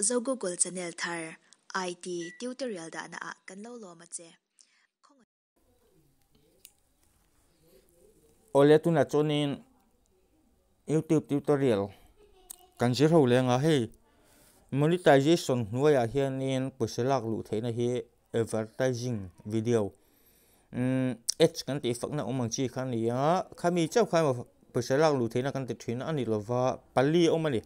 zo google channel thar it tutorial da na kan lo lo ma che. Ole tu na chonin youtube tutorial. Kan jir ho le nga hei. Monetization nuaya hian in puselak lu theina hi advertising video. Mm, um ads kan ti fakna umang chi khan ni ya khami chau khai ma puselak lu theina kan ti thina ani lova pali omani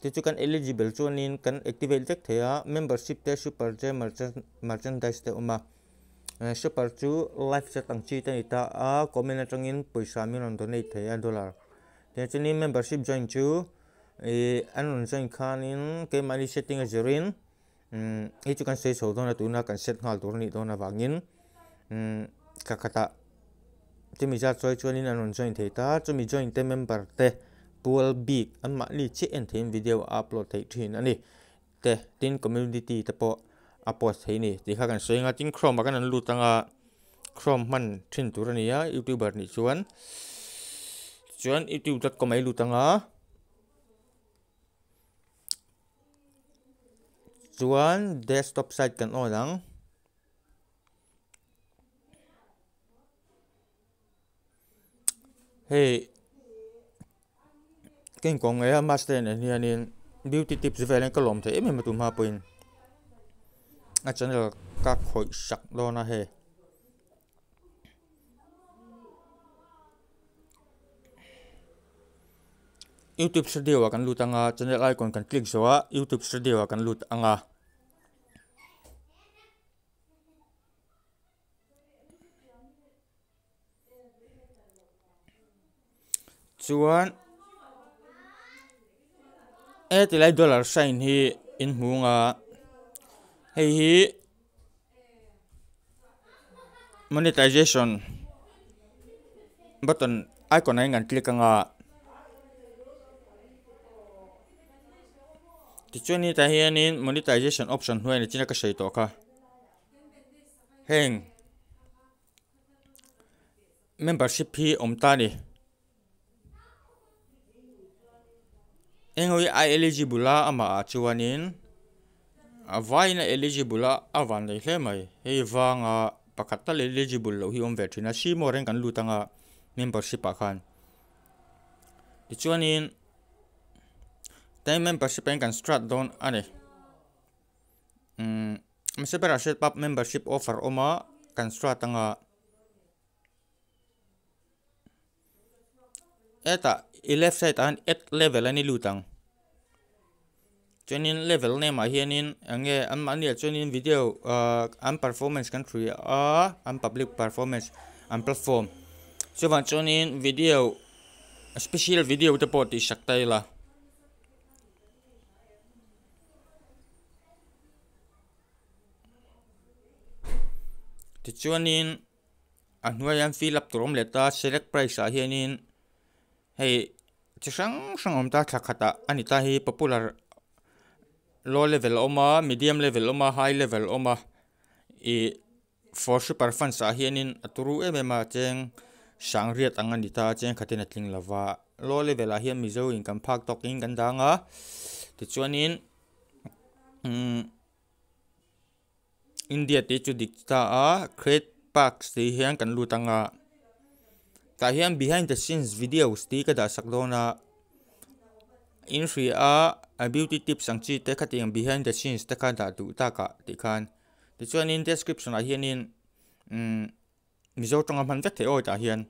ti chu kan eligible chuanin kan activate vek theya membership te super je merchandise te uma. Ờ, super chu life sẽ ang chi te ni ta. A comment atangin paisa mi ron donate theya dollar te chuni membership join chu e an join khanin ke mali setting a zerin um e chu kan sei so dona tuna kan set ngal tur ni dona wangin um ka kata ti mi ja choi chuanin an join thei ta. Cho mình join te member te pool big an ma li chi en them video upload thei thin ani te tin community te po upload thei ni ti kha kan sei nga tin chrome kan an lu tanga chrome man thin tur ani ya youtuber ni chuan chuan youtube.com ai lu tanga chuan desktop site kan o lang hei ken kong ngai master ne hianin beauty tips velen ka lom the em em tu ma point a channel ka khoi sak do na he YouTube studio à, kan lut anga à, channel icon kan click zo YouTube studio kan lut anga chuan e ti lai dollar sign hi in hmunga hei hi monetization button icon ai ngan click anga ti chuan ni ta hianin monetization option hnuai ni china ka sei to kha heng membership hi om ta ni engoi ai eligible a ama a chuanin a vaina eligible a avan le hle mai. Hei pakhat tal eligible lo hi om ve thina si mo reng kan lutanga membership a khan. Ti chuanin time membership en kan strat don ani um mesepera set up membership offer oma kan strat anga eta i left side an et level ani lutang chuanin level name a hianin ange à, an mania chuanin video ờ, uh, an performance kan thrui a an public performance an platform. Chuwan chuanin video special video te pawh tih hriat tai la ti chuanin a hnuai an fill up tur awm leta select price à ah hianin hei chi hrang hrang awm ta thlakhat ah ani ta hi popular low level oma, medium level oma, high level oma. I, for super fans sa hianin aturu em em cheng sang riat anga ni ta, cheng khatin atling lawa low level a hian mizo in kan phak tok in kan danga ti chuanin um mm, india te chu dikta a create packs ti hian kan lutanga ta hian behind the scenes videos ti ka da sak dona in free a a beauty tips ang chi te khating behind the scenes te khan da du ta ka ah, ti khan. Ti chuan in description ah a mm, ah hian in um mizo tonga man vek the oi ta hian.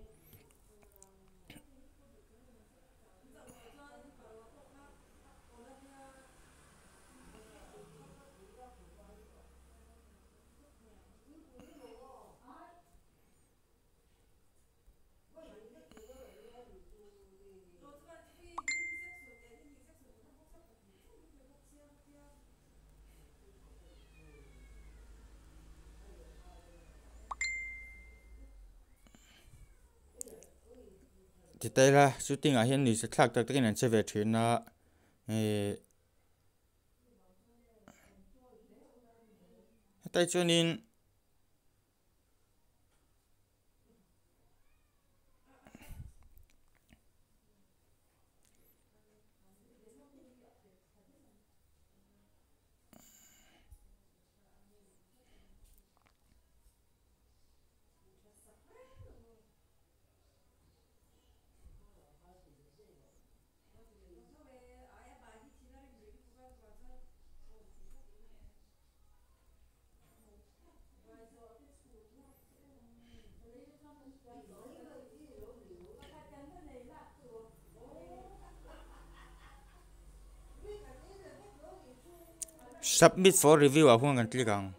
Thì đây là la shooting ở hiện ni sẽ thlak tak takin an che ve chuyện là tại cho nên submit for review à huang kan click ang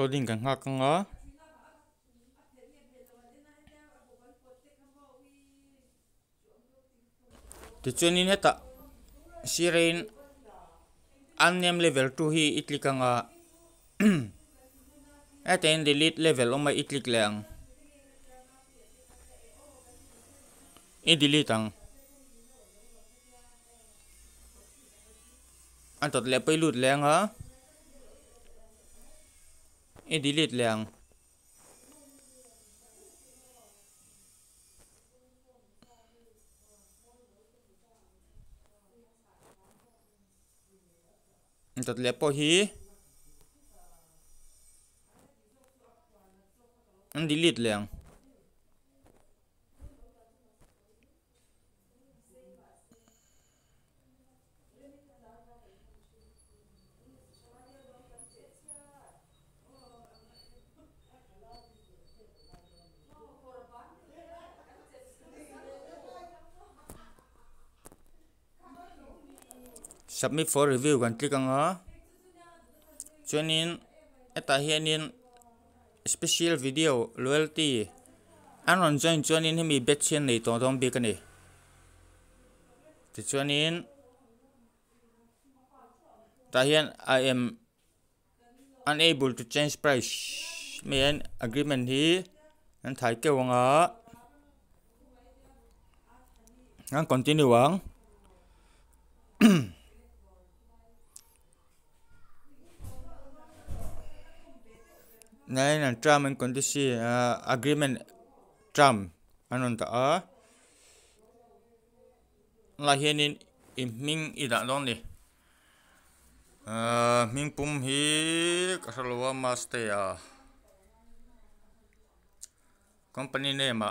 loading kan ngak nga ti chuanin heta sirein unnamed level 2 hi itlika nga aten delete level oma itlik leang i delete ang antot le pailut leang ha i delete leang tot le po hi. Delete liang. Submit for review kan click anga chuanin eta hianin special video, loyalty. Anon join chuanin hemi bet chen nei to dom bik ani ti chuanin ta hian i am unable to change price. Me agreement hi an thai ke wanga an continue wang nai nan Trump and kondisi uh, agreement Trump. Anon ta uh, a la hianin i ming i dah don ni. Uh, ming pum hi ka salwa master ya company name ma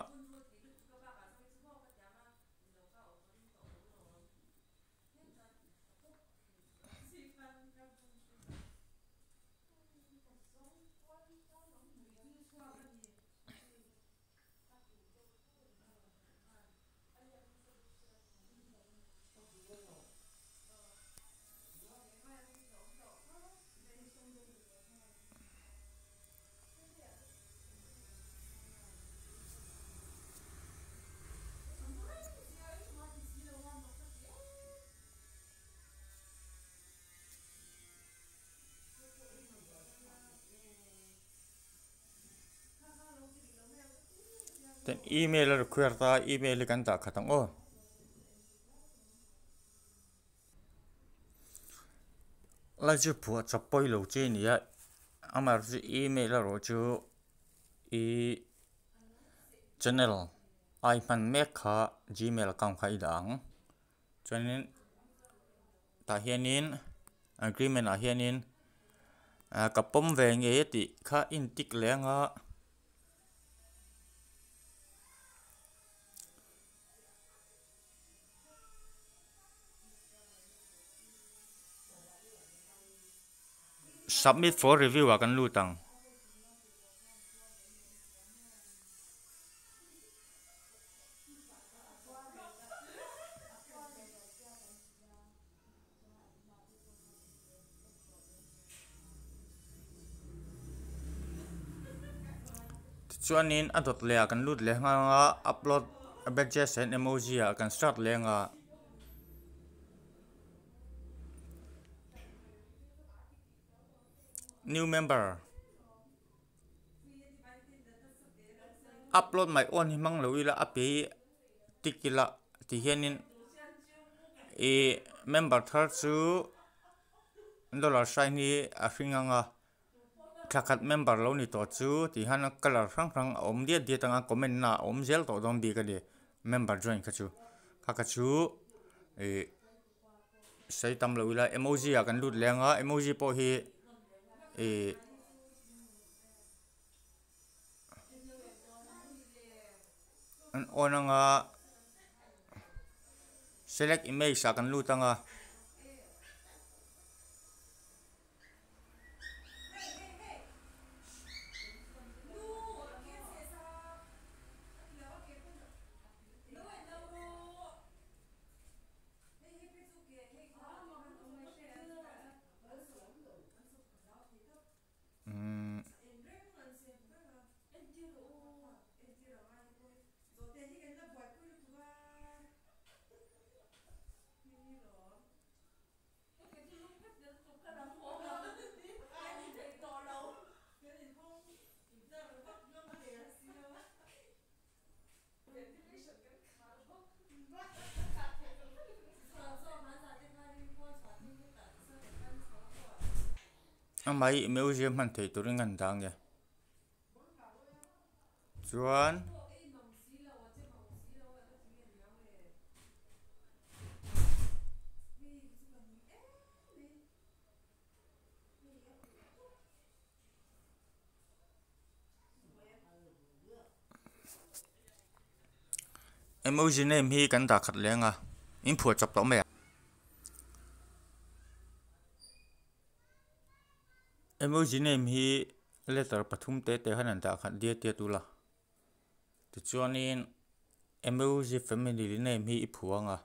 then email er ta email kan ta khatang o la chu phu chapoi lo che ni ya amar chu email ro chu e channel ai man me kha gmail account khai dang chuanin ta hianin agreement a hianin a kapom ve nge ti kha in tik lenga submit for review akan lutang. Chuanin a dot le kan lut le nga upload badges and emoji a start le nga new member. Upload my own himang lo ila api tikila ti hianin e member thar chu dollar sign hi a hringa nga thakat member lo ni to chu ti han color rang rang om dia dia tanga comment na om zel to dom bi ka de member join ka chu. Ka ka chu e sai tam lo ila emoji a kan lut lenga, emoji po hi eh, an on anga ờ, select image sa kan lu tanga ờ. Mai museum man thei turin ngan dang ya em emoji name hi kan da khat à. Em phua chap to me emoji name hi letter pathum te te hanan da khan dia tia tula. Ti chuanin emoji family name hi iphuanga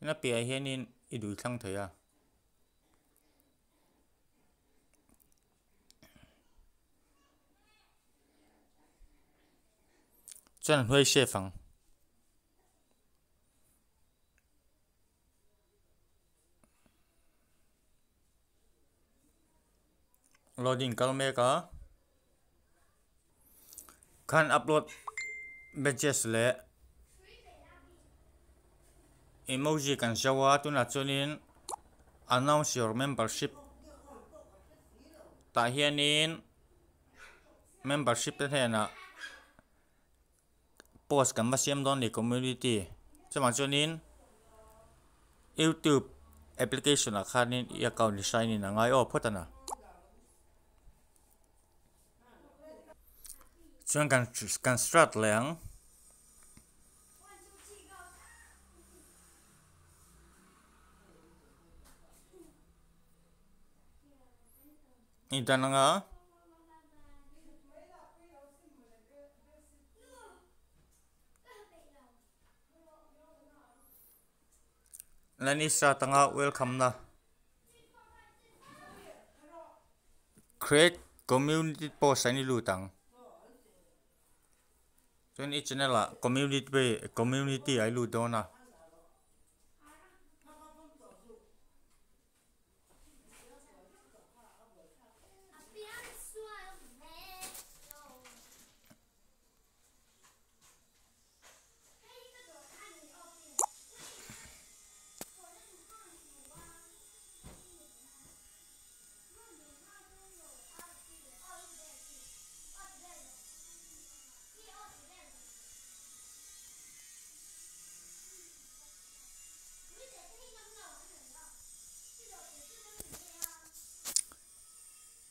na pe hianin dui thlang thaya chuan hnuai she fang loading kalme ka kan upload badges le emoji kan shawa tuna chunin announce your membership ta hianin membership te hena post kan masiam don ni community chama chunin youtube application akhanin account ni sign in angai o photana chuan kan kan strat leng itananga lani sa tanga welcome na create community post ani lutang Tuan i channel la community be community ai lu dona.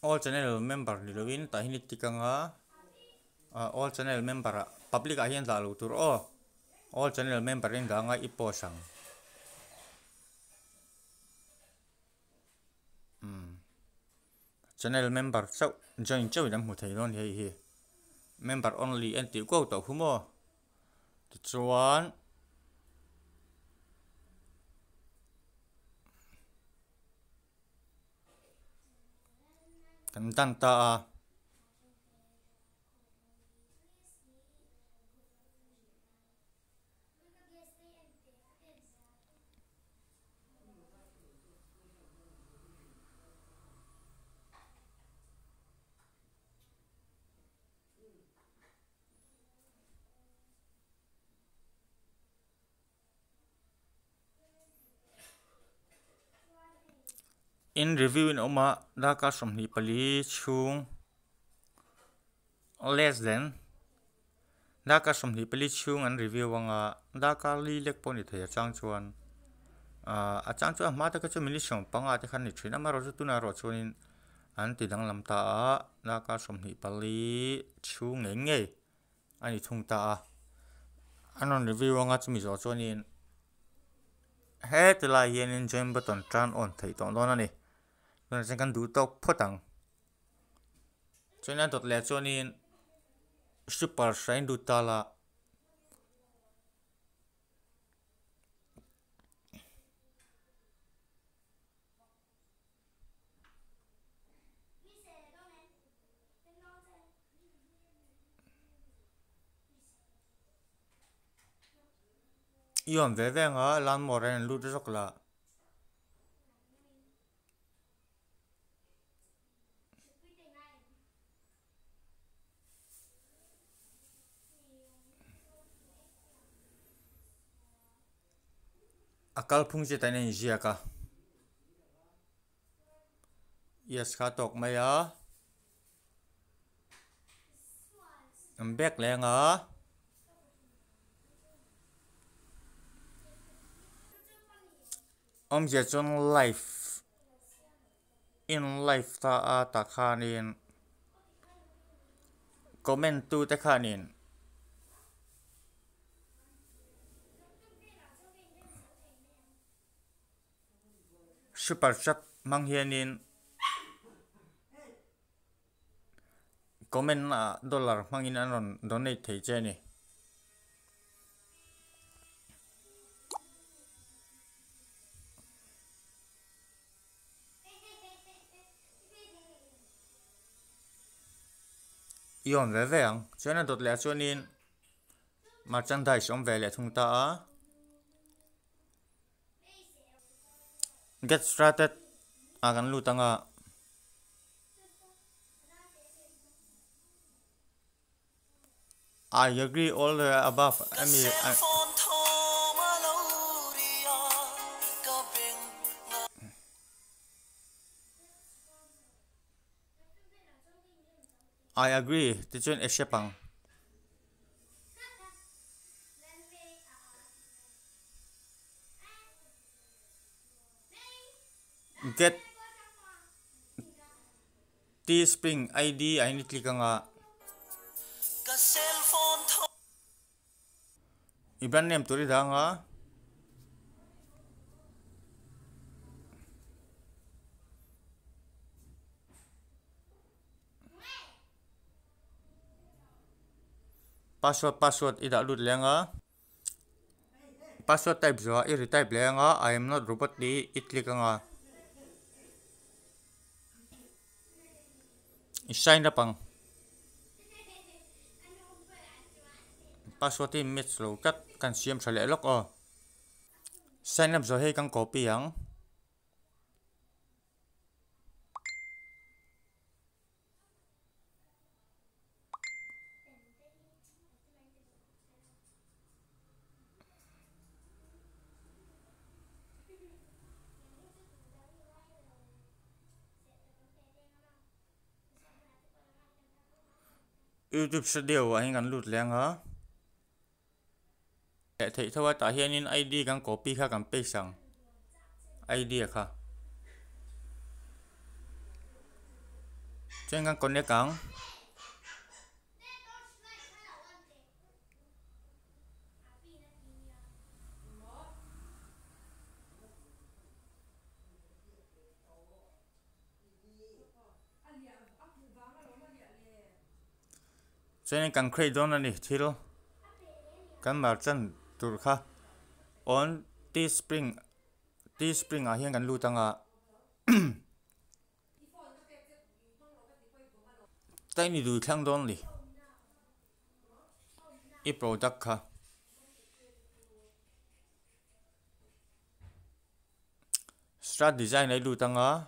All channel member ni lovin ta hinit tikanga uh, all channel member public a hian da lu tur o all channel member in da nga ipo sang. Um channel member chau join chau dam mu thei don hei hi. Member only and ti ko to humo chuan kan dan ta a in review in oma daka som ni pali chung less than daka som ni pali chung an review wanga daka li lek poni thaya chang chuan. Ah, a chang chuan ma ta ka chu mili som panga te khan ni thin ama ro chu tuna ro chuanin an ti dang lam ta a daka som ni pali chung nge nge ani thung ta a. Anon review wanga chu mi zo chuanin, he te hianin join button turn on thei tawng dawn ani chuan chen kan du phát tăng cho nên dot le chuan in super shine du tala. Yon ve ve nga lan mo lu de sok la akal phung che tan en jia ka. Yes, kha tok mai ya am bek le nga om je chon life. In life ta a ta khanin comment tu ta khanin super chat mang hiền hianin comment là dollar mang in anh còn donate thấy che ni yon ve ve ang đột lẽ cho nên. Mà chẳng thấy om về le chúng ta get started. A kan lu I agree all the above. I mean I, I agree. Ti chuan get t spring id ai ni click anga iban name turi danga password password, ida lut lenga password type zo i retype lenga i am not robot, di it click anga i sign up ang password ti match lo kat kan siam thale lok o. Sign up zo he kan copy ang YouTube studio anh gắn lụt leng hả? Để thấy thôi ta hiện in ID gắn copy khác gắn paste sang ID à kha? Trên gắn connect gắn. Cho nên càng khơi đó này thì đó càng bảo chân tur kha on t spring t spring à hiện cần lưu tăng à tay ni du khang đó li ít product kha strat design này lưu tăng à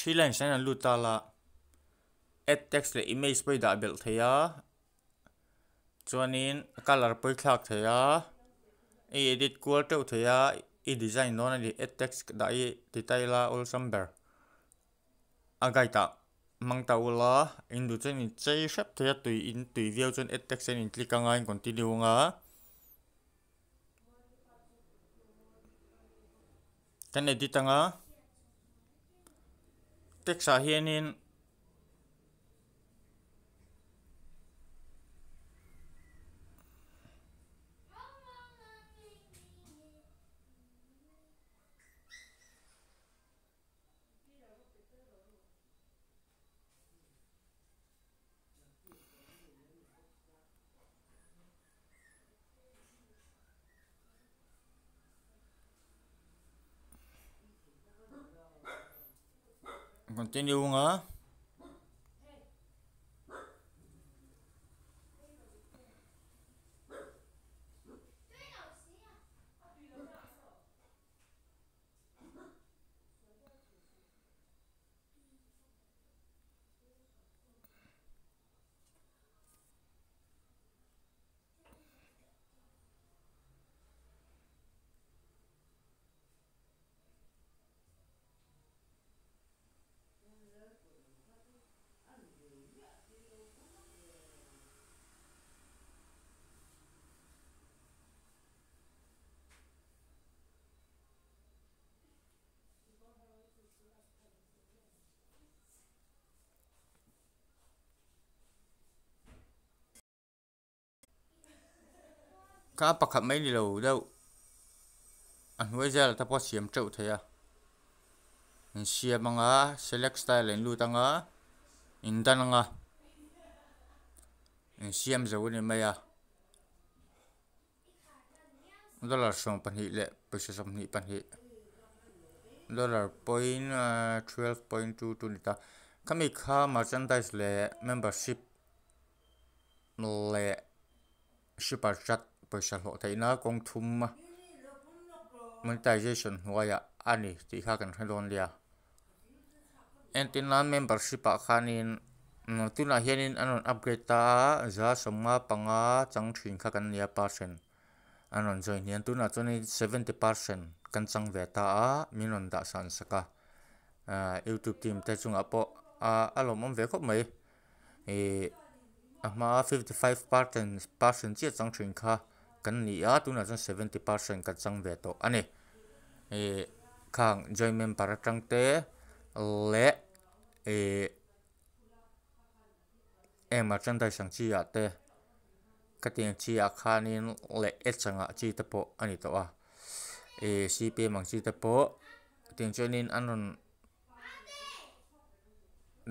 three line sign an luta la. Add text le image poi da bel theya chuanin color poi thlak theya e edit kual teuh theya e design non ani add text da i titaila all samber agai ta mang ta ula in du chen in chei shap theya tui in tui viau chen add text in click anga in continue nga. Kan edit anga text a hianin continue cá bạc khắp mấy lầu đâu? À, Anh với ra là ta bắt xiêm trâu thế à? In xiêm bằng á, select style lên lưu tăng á. In tăng á à? in xiêm dấu này mấy à? Đó là sòng pan hị lệ bây giờ sòng hị pan hị. Đó là point à, twelve point two two nita mà kha merchandise là membership lệ super chat pawisa hlo theihna kawng thum a monetization hnuaia ani tih kha kan hre dawn lia. Antenna membership ah khanin tunah hianin an rawn upgrade ta a za sawmnga panga changthin kha kan nia percent. An rawn join hian tunah chuanin seventy percent kan chang ve ta a min rawn sẵn san saka à, youtube team te chungah pawh a lawm awm ve khawp mai. À mà fifty five percent percent chiah changthin kha kan ni a tuna chuan seventy percent ka chang ve tawh ani e khang join member atang te, le e em dai sang chi ya te. Ka tiang chi a khanin le e changa chi te po ani to a. E cp mang chi te pawh ting chuanin anon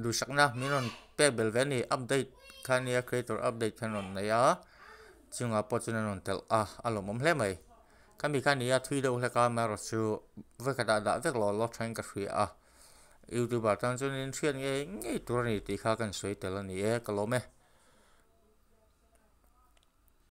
du sakna minon pebel ve ni update khania creator update khanon na ya chunga po chuna non tel a alo mom hle mai kami ka nia thui do hle ka ma ro chu ve ka da da vek lo lo thain ka hri a youtuber tan chunin thian nge nge tur ni ti kha kan soi tel ani e ka lo me